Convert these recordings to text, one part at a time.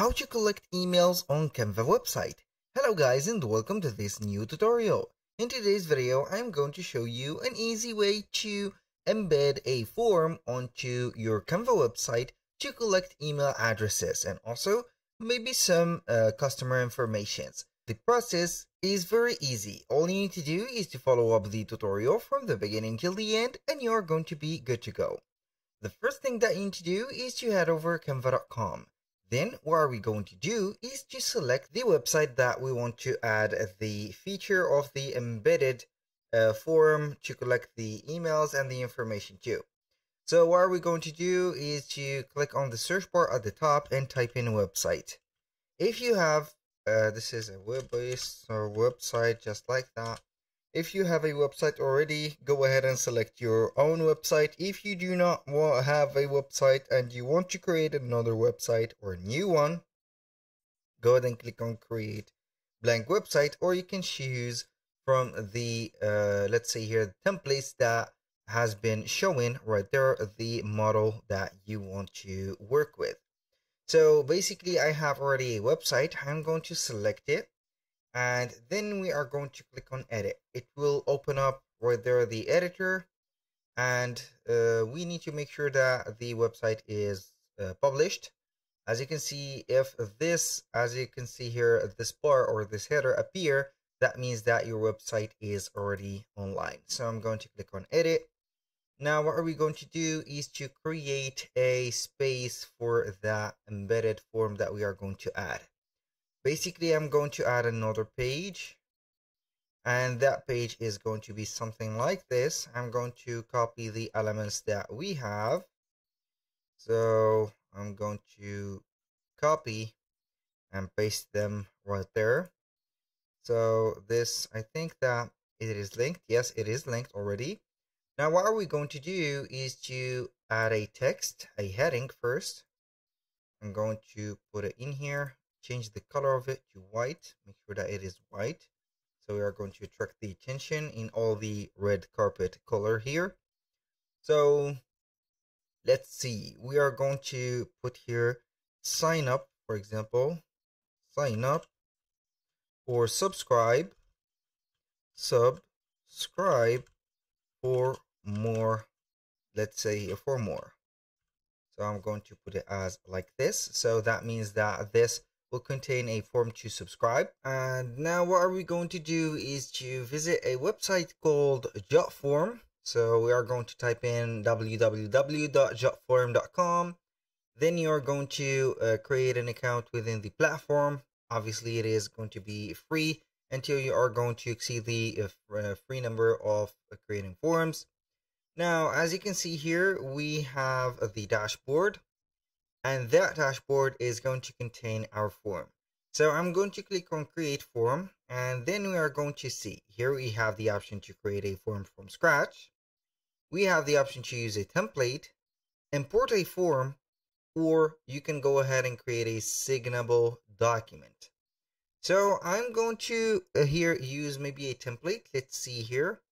How to collect emails on Canva website. Hello guys and welcome to this new tutorial. In today's video, I'm going to show you an easy way to embed a form onto your Canva website to collect email addresses and also maybe some uh, customer informations. The process is very easy. All you need to do is to follow up the tutorial from the beginning till the end and you're going to be good to go. The first thing that you need to do is to head over canva.com. Then what are we going to do is to select the website that we want to add the feature of the embedded uh, form to collect the emails and the information to. So what are we going to do is to click on the search bar at the top and type in website. If you have, uh, this is a web-based or website just like that. If you have a website already, go ahead and select your own website. If you do not want have a website and you want to create another website or a new one, go ahead and click on create blank website or you can choose from the, uh, let's say here, the templates that has been showing right there, the model that you want to work with. So basically I have already a website. I'm going to select it and then we are going to click on edit. It will open up right there the editor and uh, we need to make sure that the website is uh, published. As you can see if this as you can see here this bar or this header appear that means that your website is already online. So i'm going to click on edit. Now what are we going to do is to create a space for that embedded form that we are going to add basically I'm going to add another page and that page is going to be something like this. I'm going to copy the elements that we have. So I'm going to copy and paste them right there. So this I think that it is linked. Yes it is linked already. Now what are we going to do is to add a text a heading first. I'm going to put it in here change the color of it to white make sure that it is white. So we are going to attract the attention in all the red carpet color here. So let's see we are going to put here sign up for example sign up or subscribe subscribe for more let's say for more. So i'm going to put it as like this. So that means that this will contain a form to subscribe. And now what are we going to do is to visit a website called Jotform. So we are going to type in www.jotform.com. Then you are going to uh, create an account within the platform. Obviously, it is going to be free until you are going to exceed the uh, uh free number of uh, creating forms. Now, as you can see here, we have the dashboard and that dashboard is going to contain our form. So I'm going to click on create form and then we are going to see here we have the option to create a form from scratch. We have the option to use a template, import a form, or you can go ahead and create a signable document. So I'm going to uh, here use maybe a template. Let's see here.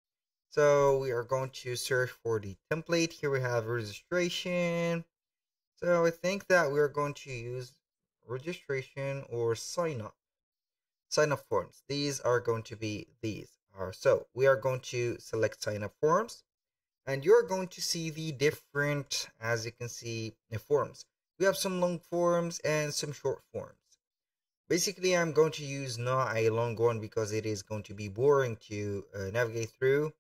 So we are going to search for the template. Here we have registration, so I think that we're going to use registration or sign up. Sign up forms. These are going to be these. Are so we are going to select sign up forms and you're going to see the different, as you can see, forms. We have some long forms and some short forms. Basically, I'm going to use not a long one because it is going to be boring to uh, navigate through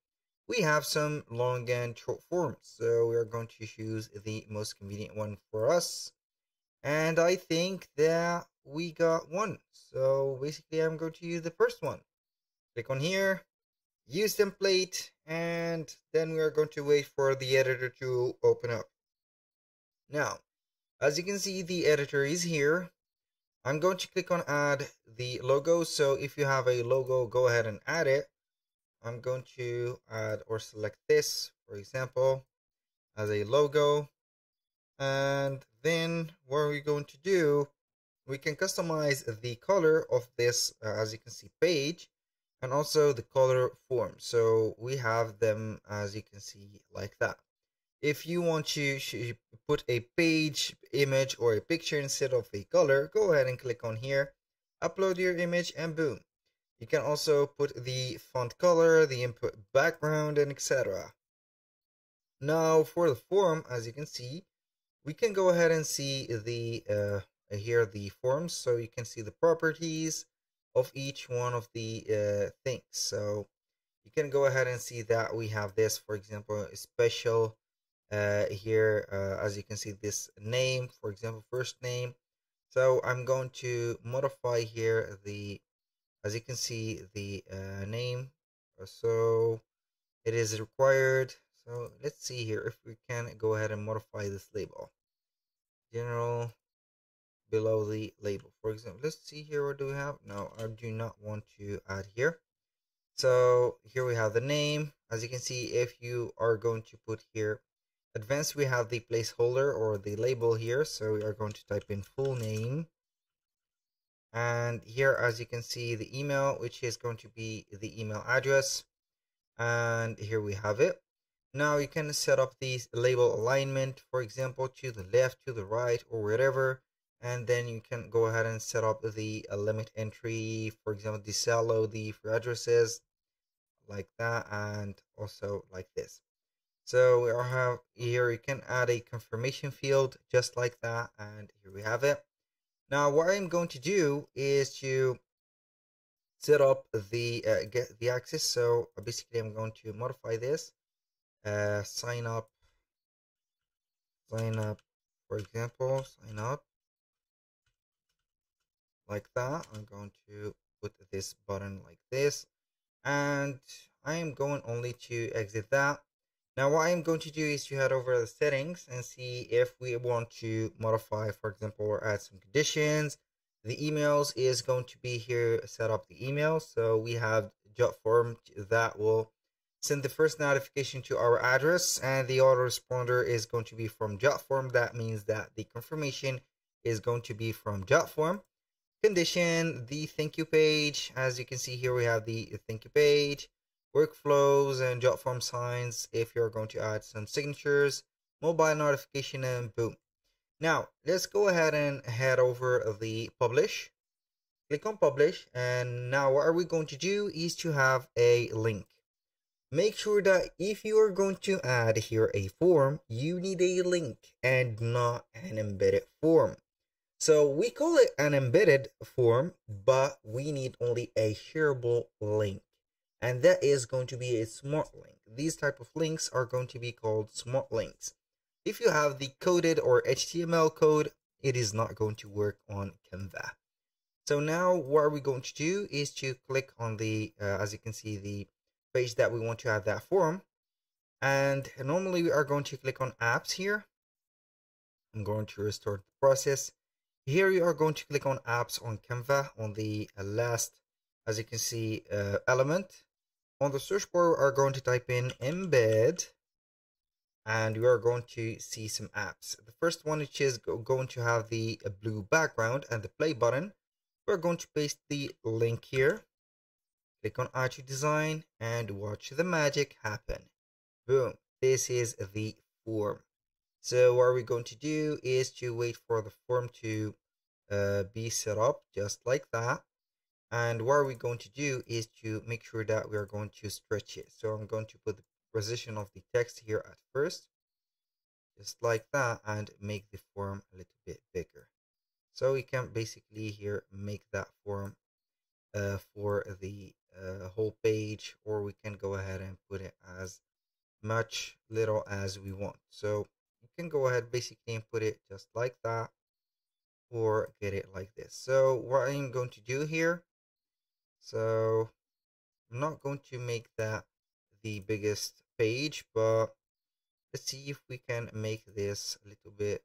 we have some long and short forms. So we are going to choose the most convenient one for us. And I think that we got one. So basically I'm going to use the first one. Click on here, use template, and then we are going to wait for the editor to open up. Now, as you can see, the editor is here. I'm going to click on add the logo. So if you have a logo, go ahead and add it. I'm going to add or select this, for example, as a logo. And then what are we going to do? We can customize the color of this, uh, as you can see, page and also the color form. So we have them, as you can see, like that. if you want to put a page image or a picture instead of a color go ahead and click on here upload your image and boom you can also put the font color the input background and etc now for the form as you can see we can go ahead and see the uh, here the forms. So you can see the properties of each one of the uh, things. So you can go ahead and see that we have this for example special uh, here uh, as you can see this name for example first name. So I'm going to modify here the as you can see the uh, name. So it is required. So let's see here if we can go ahead and modify this label. General below the label. For example let's see here what do we have? No I do not want to add here. So here we have the name. As you can see if you are going to put here advanced we have the placeholder or the label here. So we are going to type in full name and here as you can see the email which is going to be the email address. And here we have it. Now you can set up the label alignment for example to the left to the right or whatever and then you can go ahead and set up the uh, limit entry for example the for addresses like that and also like this. So we all have here you can add a confirmation field just like that and here we have it. Now what I'm going to do is to set up the uh, get the access. So basically I'm going to modify this. Uh, sign up, sign up, for example, sign up like that. I'm going to put this button like this and I am going only to exit that now what I'm going to do is to head over the settings and see if we want to modify, for example, or add some conditions. The emails is going to be here, set up the email. So we have Jotform that will send the first notification to our address and the autoresponder is going to be from Jotform. That means that the confirmation is going to be from Jotform. Condition, the thank you page. As you can see here, we have the thank you page workflows and Jotform signs if you're going to add some signatures, mobile notification, and boom. Now, let's go ahead and head over the publish. Click on publish, and now what are we going to do is to have a link. Make sure that if you are going to add here a form, you need a link and not an embedded form. So we call it an embedded form, but we need only a shareable link and that is going to be a smart link. These type of links are going to be called smart links. If you have the coded or HTML code, it is not going to work on Canva. So now what are we going to do is to click on the, uh, as you can see, the page that we want to add that form. And normally we are going to click on apps here. I'm going to restore the process. Here you are going to click on apps on Canva on the uh, last, as you can see, uh, element on the search bar, we are going to type in embed and we are going to see some apps. The first one which is going to have the blue background and the play button. We're going to paste the link here. Click on Archie Design and watch the magic happen. Boom. This is the form. So what we're going to do is to wait for the form to uh, be set up just like that and what we're going to do is to make sure that we are going to stretch it. So i'm going to put the position of the text here at first just like that and make the form a little bit bigger. So we can basically here make that form uh, for the uh, whole page or we can go ahead and put it as much little as we want. So you can go ahead basically and put it just like that or get it like this. So what i'm going to do here so I'm not going to make that the biggest page, but let's see if we can make this a little bit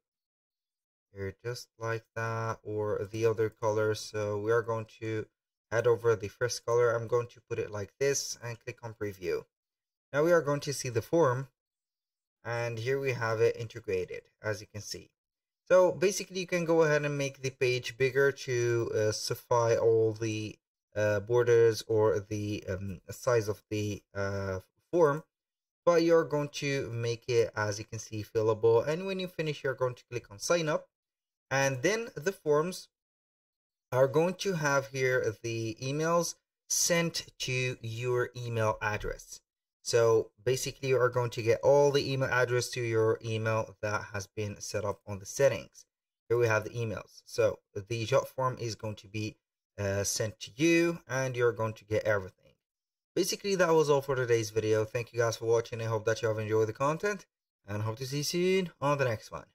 here, just like that, or the other color. So we are going to add over the first color. I'm going to put it like this and click on preview. Now we are going to see the form and here we have it integrated as you can see. So basically you can go ahead and make the page bigger to uh, suffice all the borders or the um, size of the uh, form but you're going to make it as you can see fillable. And when you finish you're going to click on sign up. And then the forms are going to have here the emails sent to your email address. So basically you are going to get all the email address to your email that has been set up on the settings. Here we have the emails. So the Jotform is going to be uh, sent to you and you're going to get everything. Basically that was all for today's video. Thank you guys for watching. I hope that you have enjoyed the content and hope to see you soon on the next one